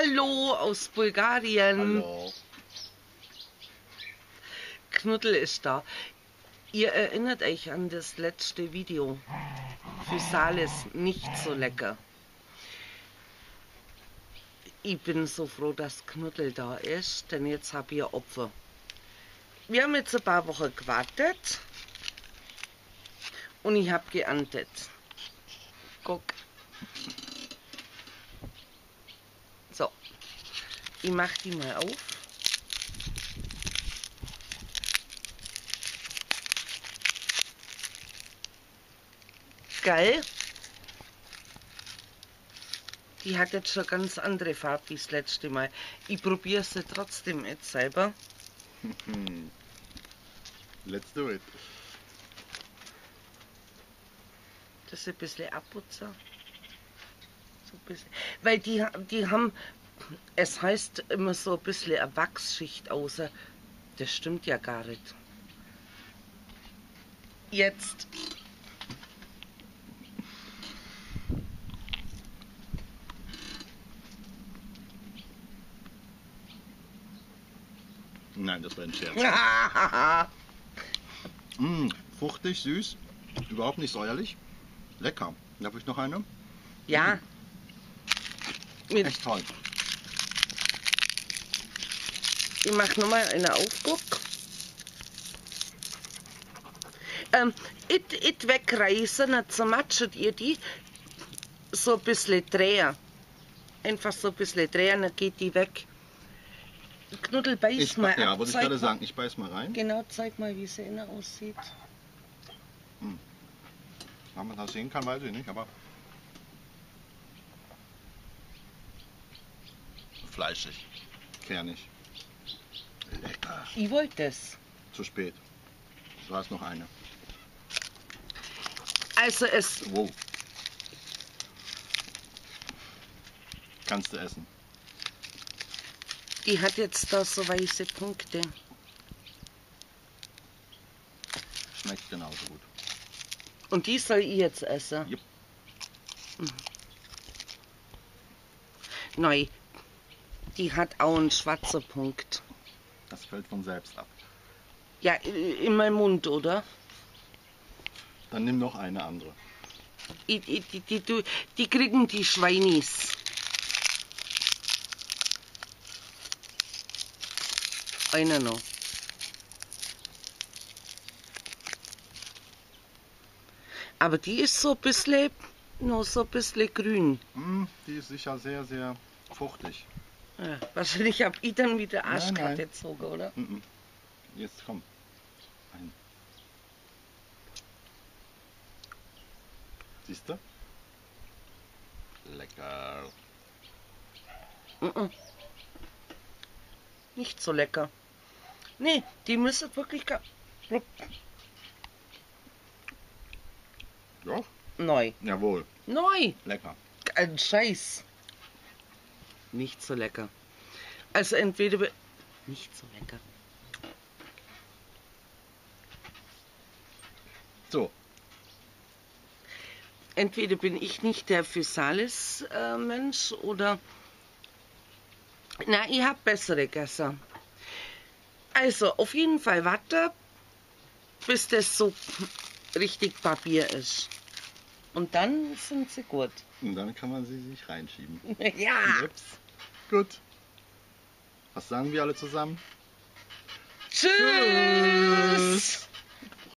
Hallo aus Bulgarien. Hallo. Knuddel ist da. Ihr erinnert euch an das letzte Video. Für Sales nicht so lecker. Ich bin so froh, dass Knuddel da ist, denn jetzt habe ich Opfer. Wir haben jetzt ein paar Wochen gewartet und ich habe geerntet. Guck. So, ich mach die mal auf. Geil. Die hat jetzt schon ganz andere Farbe wie das letzte Mal. Ich probiere sie trotzdem jetzt selber. Let's do it. Das ist ein bisschen abputzen. So ein bisschen. Weil die, die haben, es heißt immer so ein bisschen eine Wachsschicht außer. Das stimmt ja gar nicht. Jetzt. Nein, das war ein Scherz. Mm, fruchtig, süß, überhaupt nicht säuerlich. Lecker. Darf ich noch eine? ja. Mit, Echt toll. Ich mach nochmal eine Aufguck. Ähm, it, it wegreißen, dann zermatschet ihr die so ein bisschen drehen. Einfach so ein bisschen drehen, dann geht die weg. Knuddel, beiß Ich, mal ja, ab. wollte ich gerade mal- sagen, ich beiß mal rein. Genau, zeig mal, wie sie innen aussieht. Ob man das sehen kann, weiß ich nicht, aber. Fleischig. Kernig. Ich wollte es. Zu spät. Du hast noch eine. Also es, Wow. Kannst du essen. die hat jetzt da so weiße Punkte. Schmeckt genauso gut. Und die soll ich jetzt essen. Jupp. Mhm. Neu. Die hat auch einen schwarzen Punkt. Das fällt von selbst ab. Ja, in meinem Mund, oder? Dann nimm noch eine andere. I- Die, die, die, die kriegen die Schweinis. Einer noch. Aber die ist so ein bisschen, noch so ein bisschen grün. Mm, die ist sicher sehr, sehr fruchtig. Ja, wahrscheinlich hab ich dann wieder Nein, Arschkarte gezogen, oder? Mm -mm. Jetzt komm. Ein. Siehst du? Lecker. Mhm. Nicht so lecker. Nee, die müssen wirklich Doch? neu. Jawohl. Neu! Lecker. Ein Scheiß. Nicht so lecker. Also entweder nicht so lecker. So, Entweder bin ich nicht der Physalis-Mensch oder. Na, ich hab bessere gegessen. Also, auf jeden Fall warte, bis das so richtig Papier ist. Und dann sind sie gut. Und dann kann man sie sich reinschieben. ja. Ups. Gut. Was sagen wir alle zusammen? Tschüss. Tschüss.